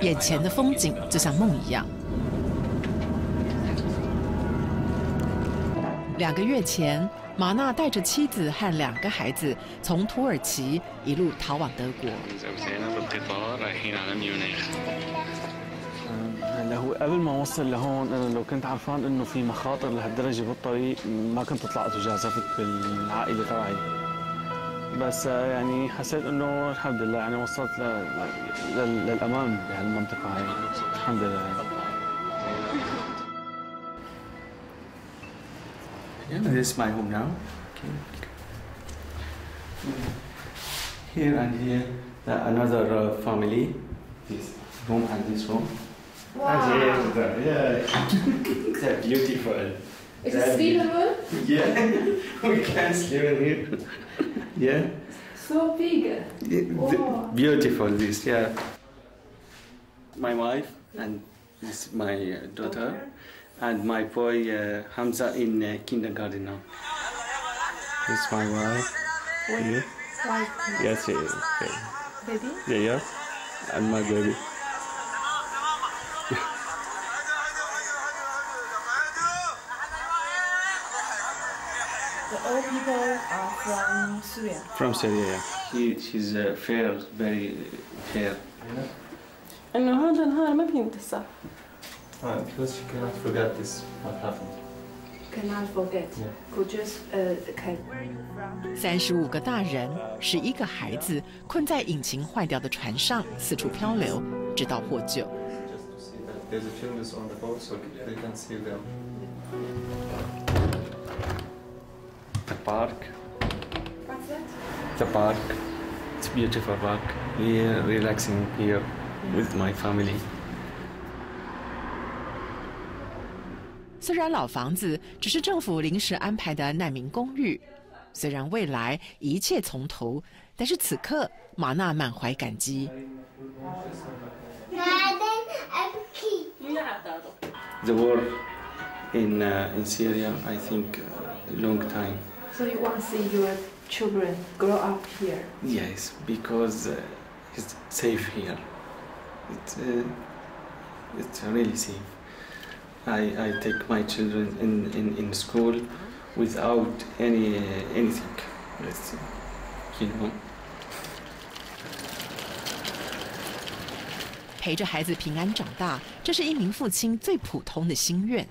眼前的风景就像梦一样。两个月前，马纳带着妻子和两个孩子从土耳其一路逃往德国。بس آه، يعني حسيت انه الحمد لله يعني وصلت للامان بهالمنطقه هاي الحمد لله يعني. Yeah, this is my home now. Here and here, the, another uh, family. This room and this room. And here, the- yeah, they're beautiful. Is it room? Yeah, we can sleep in here. Yeah, So big. Yeah, Wow. beautiful. This, yeah. My wife and this is my uh, daughter, and my boy uh, Hamza in uh, kindergarten now. This is my wife. Here. Yes, yeah, yeah. Baby? Yeah, yeah. And my baby. The all people are from Syria. From Syria, yeah. She, she's uh, fair, very fair. انه هذا النهار ما بينتسى because she cannot forget this, what happened. Cannot forget. Could just uh, can. 三十五个大人，十一个孩子困在引擎坏掉的船上，四处漂流，直到获救。 Just to see that there's a film is on the boat so they can see them. The park. What's that? The park. It's a beautiful park. We're relaxing here with my family. 虽然老房子只是政府临时安排的难民公寓，虽然未来一切从头，但是此刻马纳满怀感激。The war in uh, in Syria, I think, uh, long time. So you want to see your children grow up here? Yes, because uh, it's safe here. It's uh, it's really safe. I, I take my children in, in, in school without any uh, anything. It's, uh, you know. 陪着孩子平安长大，这是一名父亲最普通的心愿。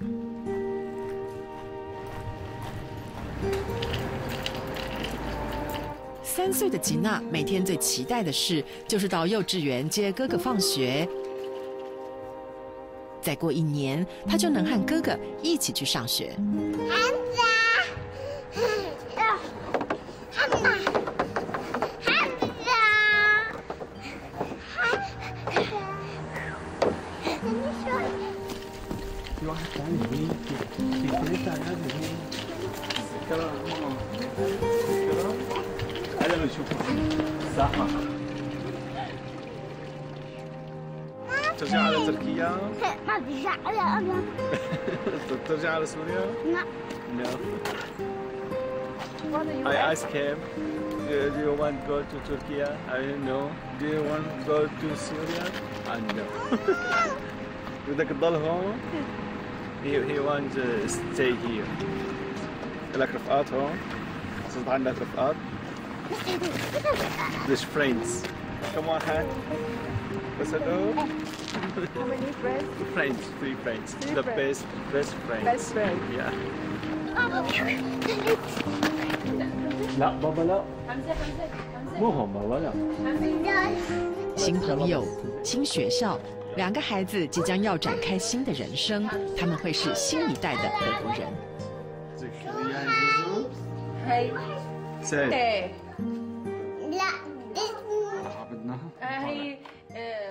三岁的吉娜每天最期待的事就是到幼稚园接哥哥放学。再过一年，她就能和哥哥一起去上学。ترى هذا بنشوف الساحة ترجع على تركيا ما برجع على أنا ترجع على سوريا؟ لا No. I asked him, do, do you want to go to Turkey? I didn't know. Do you want to go to Syria? I no. بدك تضل هون؟ He, he wants to stay here. لك رفقات هون؟ صرت عندك رفقات؟ This friends. Come on, hey. What's it all? How many friends? Friends, three friends. Three the friends. best, best friends. Best friend. Yeah. No, bubble up. 莫好嘛，我俩新朋友、新学校，两个孩子即将要展开新的人生，他们会是新一代的德国人。嗨 تاب إيه. لا عبدناها؟ آه، اهي آه،